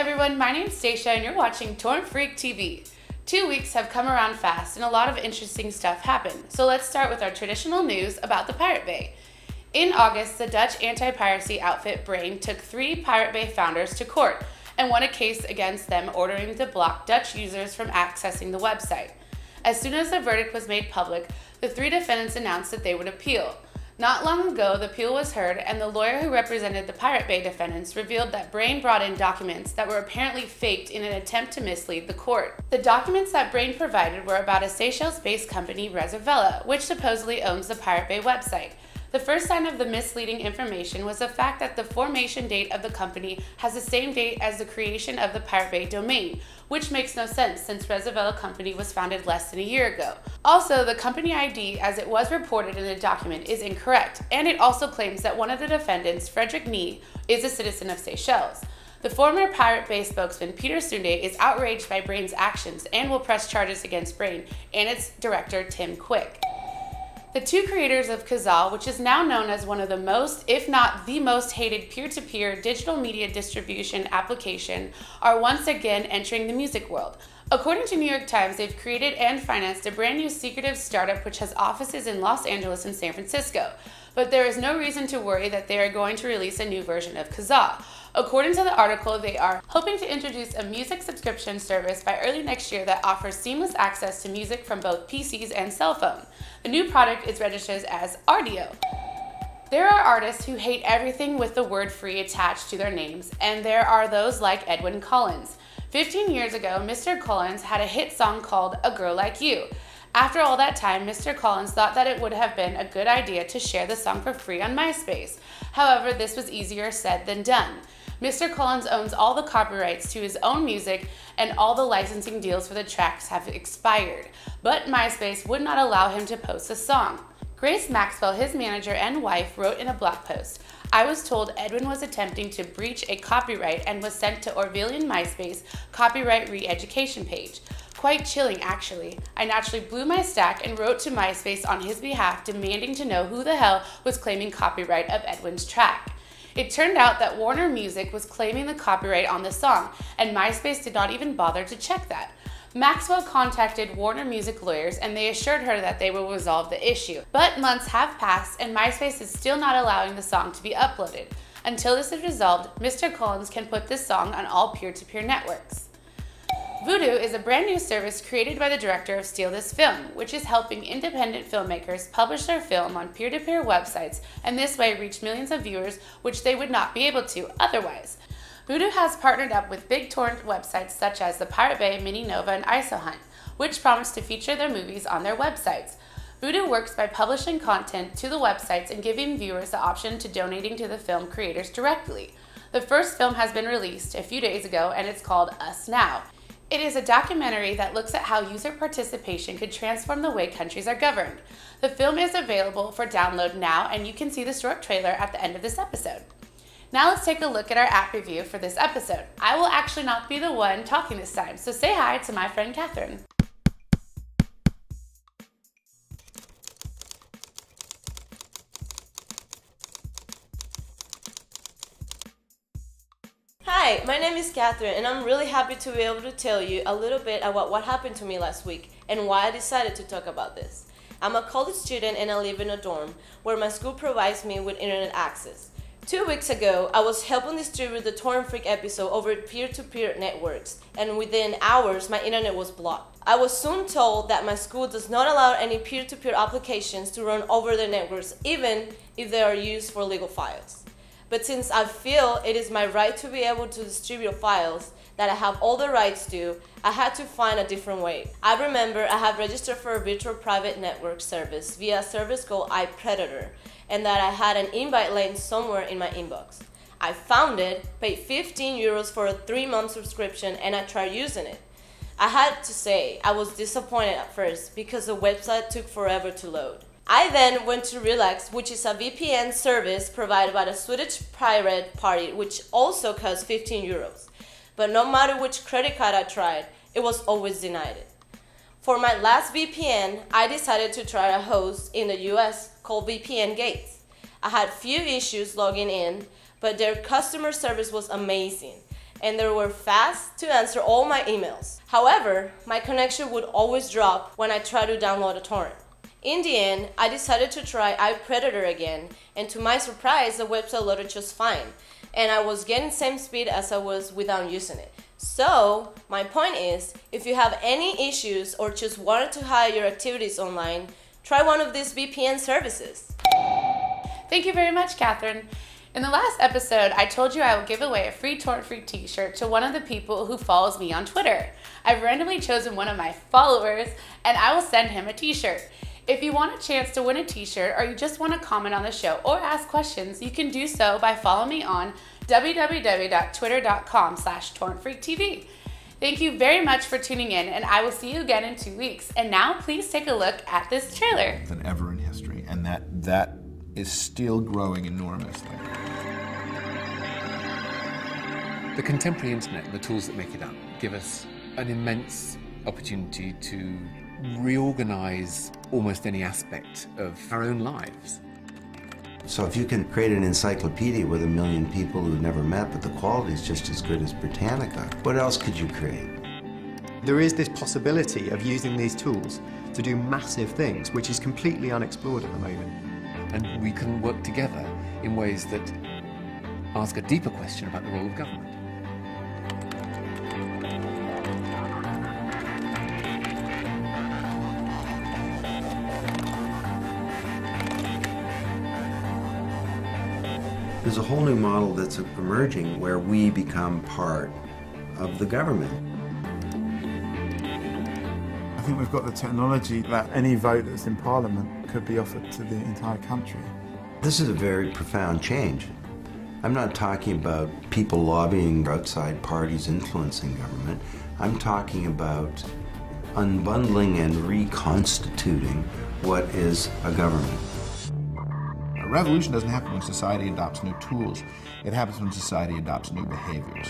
everyone, my name's Stacia and you're watching TorrentFreak TV. Two weeks have come around fast and a lot of interesting stuff happened. So let's start with our traditional news about the Pirate Bay. In August, the Dutch anti-piracy outfit BREIN took three Pirate Bay founders to court and won a case against them ordering to block Dutch users from accessing the website. As soon as the verdict was made public, the three defendants announced that they would appeal. Not long ago, the appeal was heard, and the lawyer who represented the Pirate Bay defendants revealed that BREIN brought in documents that were apparently faked in an attempt to mislead the court. The documents that BREIN provided were about a Seychelles based company, Reservella, which supposedly owns the Pirate Bay website. The first sign of the misleading information was the fact that the formation date of the company has the same date as the creation of the Pirate Bay domain, which makes no sense since Reservella Company was founded less than a year ago. Also, the company ID, as it was reported in the document, is incorrect, and it also claims that one of the defendants, Fredrik Neij, is a citizen of Seychelles. The former Pirate Bay spokesman, Peter Sunde, is outraged by BREIN's actions and will press charges against BREIN and its director, Tim Kuik. The two creators of Kazaa, which is now known as one of the most, if not the most hated peer-to-peer digital media distribution application, are once again entering the music world. According to New York Times, they've created and financed a brand new secretive startup which has offices in Los Angeles and San Francisco. But there is no reason to worry that they are going to release a new version of Kazaa. According to the article, they are hoping to introduce a music subscription service by early next year that offers seamless access to music from both PCs and cell phone. The new product is registered as Rdio. There are artists who hate everything with the word free attached to their names, and there are those like Edwyn Collins. 15 years ago, Mr. Collins had a hit song called A Girl Like You. After all that time, Mr. Collins thought that it would have been a good idea to share the song for free on MySpace. However, this was easier said than done. Mr. Collins owns all the copyrights to his own music and all the licensing deals for the tracks have expired, but MySpace would not allow him to post the song. Grace Maxwell, his manager and wife, wrote in a blog post, I was told Edwyn was attempting to breach a copyright and was sent to Orwellian MySpace copyright re-education page. Quite chilling, actually. I naturally blew my stack and wrote to MySpace on his behalf demanding to know who the hell was claiming copyright of Edwyn's track. It turned out that Warner Music was claiming the copyright on the song, and MySpace did not even bother to check that. Maxwell contacted Warner Music lawyers and they assured her that they will resolve the issue. But months have passed and MySpace is still not allowing the song to be uploaded. Until this is resolved, Mr. Collins can put this song on all peer-to-peer -peer networks. VODO is a brand new service created by the director of Steal This Film, which is helping independent filmmakers publish their film on peer to peer websites and this way reach millions of viewers, which they would not be able to otherwise. VODO has partnered up with big torrent websites such as the Pirate Bay, Mininova, and IsoHunt, which promise to feature their movies on their websites. VODO works by publishing content to the websites and giving viewers the option to donating to the film creators directly. The first film has been released a few days ago and it's called Us Now. It is a documentary that looks at how user participation could transform the way countries are governed. The film is available for download now, and you can see the short trailer at the end of this episode. Now let's take a look at our app review for this episode. I will actually not be the one talking this time, so say hi to my friend Catherine. Hi, my name is Catherine, and I'm really happy to be able to tell you a little bit about what happened to me last week and why I decided to talk about this. I'm a college student and I live in a dorm where my school provides me with internet access. Two weeks ago, I was helping distribute the Torrent Freak episode over peer-to-peer networks, and within hours, my internet was blocked. I was soon told that my school does not allow any peer-to-peer -peer applications to run over their networks, even if they are used for legal files. But since I feel it is my right to be able to distribute files that I have all the rights to, I had to find a different way. I remember I have registered for a virtual private network service via a service called iPredator, and that I had an invite link somewhere in my inbox. I found it, paid 15 euros for a three month subscription, and I tried using it. I had to say, I was disappointed at first because the website took forever to load. I then went to Relakks, which is a VPN service provided by the Swedish pirate party, which also costs 15 euros. But no matter which credit card I tried, it was always denied it. For my last VPN, I decided to try a host in the US called VPN Gates. I had few issues logging in, but their customer service was amazing. and they were fast to answer all my emails. However, my connection would always drop when I tried to download a torrent. In the end, I decided to try iPredator again, and to my surprise, the website loaded just fine, and I was getting same speed as I was without using it. So, my point is, if you have any issues or just wanted to hide your activities online, try one of these VPN services. Thank you very much, Catherine. In the last episode, I told you I would give away a free Torrent Freak t shirt to one of the people who follows me on Twitter. I've randomly chosen one of my followers, and I will send him a t shirt. If you want a chance to win a t shirt or you just want to comment on the show or ask questions, you can do so by following me on www.twitter.com slash torrentfreaktv. Thank you very much for tuning in, and I will see you again in two weeks. And now, please take a look at this trailer. Than ever in history, and that that is still growing enormously. The contemporary internet and the tools that make it up give us an immense opportunity to reorganize almost any aspect of our own lives. So if you can create an encyclopedia with a million people who've never met, but the quality is just as good as Britannica, what else could you create? There is this possibility of using these tools to do massive things, which is completely unexplored at the moment. And we can work together in ways that ask a deeper question about the role of government. There's a whole new model that's emerging where we become part of the government. I think we've got the technology that any vote that's in Parliament could be offered to the entire country. This is a very profound change. I'm not talking about people lobbying outside parties influencing government. I'm talking about unbundling and reconstituting what is a government. Revolution doesn't happen when society adopts new tools. It happens when society adopts new behaviors.